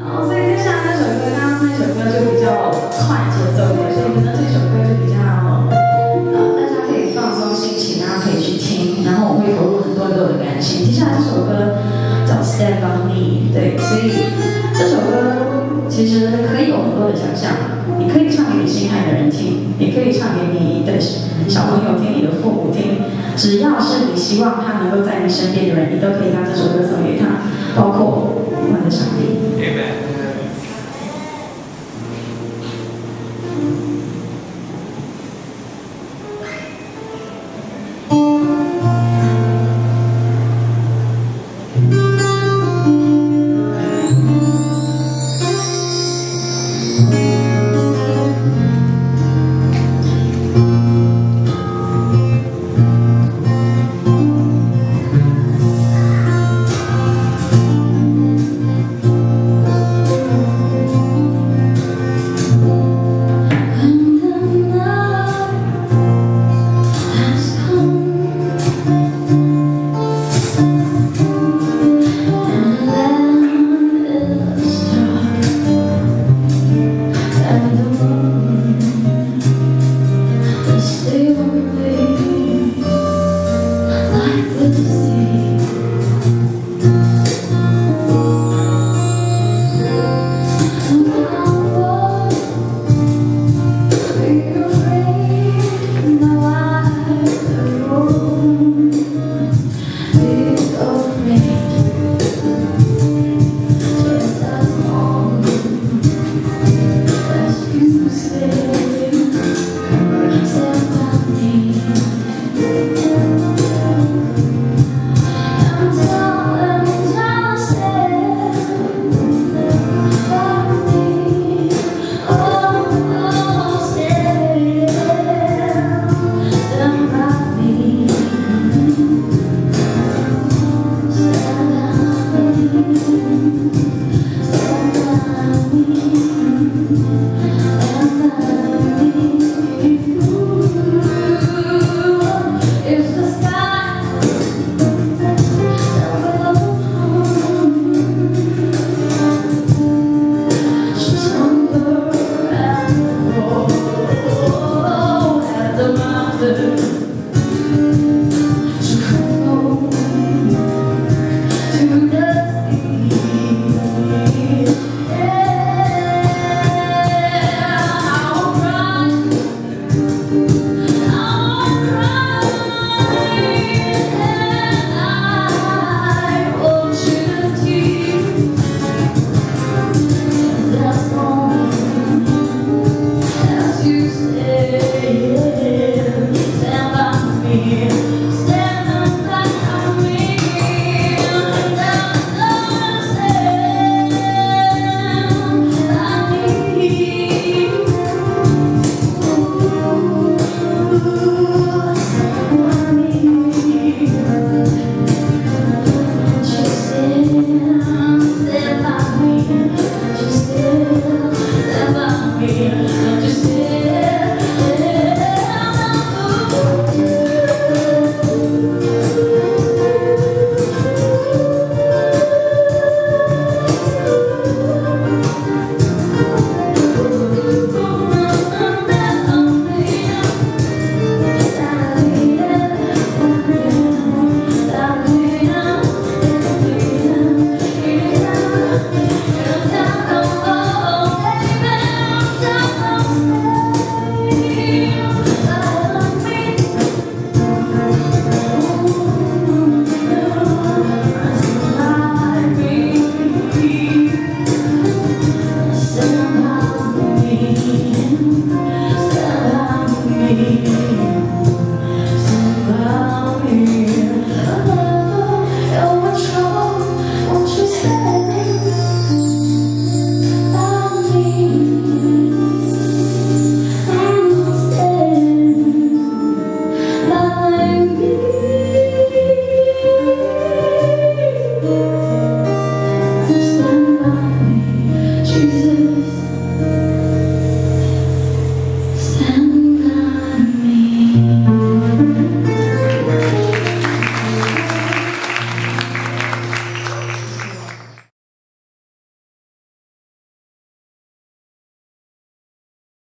然后所以接下来那首歌，刚刚那首歌就比较快节奏的，所以可能这首歌就比较呃，大家可以放松心情，大家可以去听，然后我会投入很多很多的感情。接下来这首歌叫《Stand by Me》，对，所以这首歌其实可以有很多的想象，你可以唱给你心爱的人听，也可以唱给你的小朋友听，你的父母听，只要是你希望他能够在你身边的人，你都可以把这首歌送给他，包括